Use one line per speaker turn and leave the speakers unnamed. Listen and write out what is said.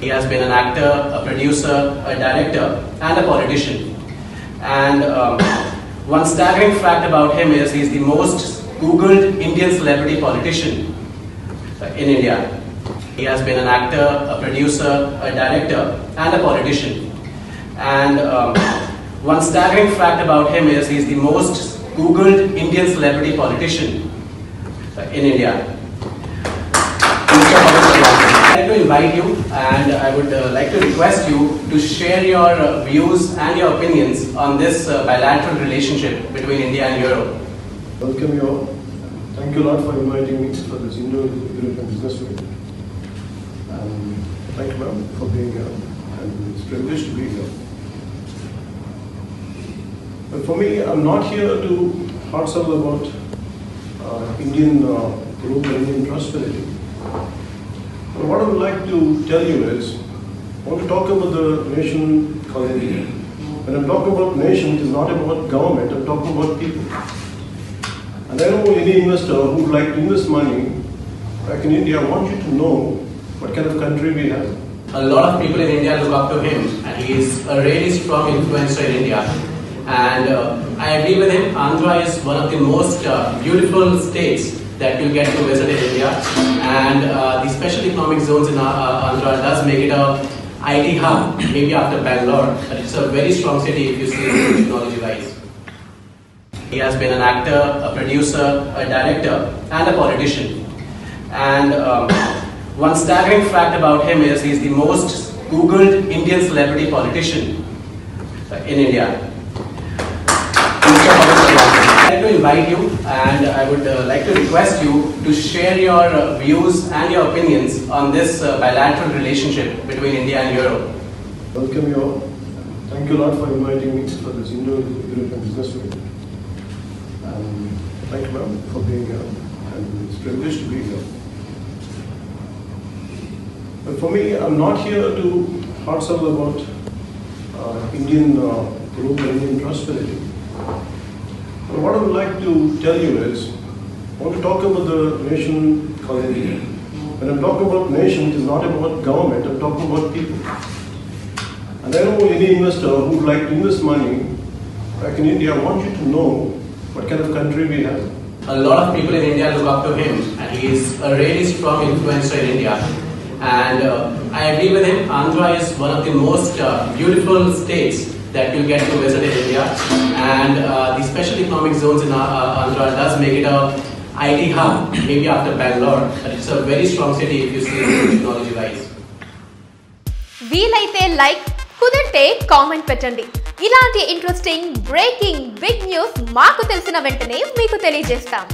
He has been an actor, a producer, a director, and a politician. And um, one staggering fact about him is he's the most Googled Indian celebrity politician uh, in India. He has been an actor, a producer, a director, and a politician. And um, one staggering fact about him is he's the most Googled Indian celebrity politician uh, in India. Like to invite you and I would uh, like to request you to share your uh, views and your opinions on this uh, bilateral relationship between India and Europe.
Welcome you all. Thank you a lot for inviting me for this Indo-European Business Week. And thank you, ma'am, for being here. And it's a privilege to be here. But for me, I'm not here to hard sell about uh, Indian uh, group or Indian prosperity. But what I would like to tell you is, I want to talk about the nation India. When I'm talking about nation, it is not about government, I'm talking about people. And I know any investor who would like to invest money back in India, I want you to know what kind of country we have.
A lot of people in India look up to him and he is a really strong influencer in India. And uh, I agree with him, Andhra is one of the most uh, beautiful states that you'll get to visit in India. And uh, the special economic zones in uh, uh, Andhra does make it a IT hub, maybe after Bangalore, but it's a very strong city if you see technology wise. He has been an actor, a producer, a director, and a politician. And um, one staggering fact about him is he's the most Googled Indian celebrity politician in India. Invite you and I would uh, like to request you to share your uh, views and your opinions on this uh, bilateral relationship between India and Europe.
Welcome you all. Thank you a lot for inviting me for this Indo-European Business Week. And thank you, ma'am, for being here. And it's a privilege to be here. But for me, I'm not here to hard sell about uh, Indian uh, group Indian prosperity. But what I would like to tell you is, I want to talk about the nation India. When I'm talking about nation, it is not about government, I'm talking about people. And I know any investor who would like to invest money back in India, I want you to know what kind of country we have.
A lot of people in India look up to him and he is a really strong influencer in India. And uh, I agree with him, Andhra is one of the most uh, beautiful states that you get to visit in India. And uh, the special economic zones in Andhra does make it a IT hub, maybe after Bangalore, but it's a very strong city if you see technology wise.
వీలైతే like కుదిరితే comment పెట్టండి ఇలాంటి interesting breaking big news మాకు తెలిసిన వెంటనే మీకు తెలియజేస్తాం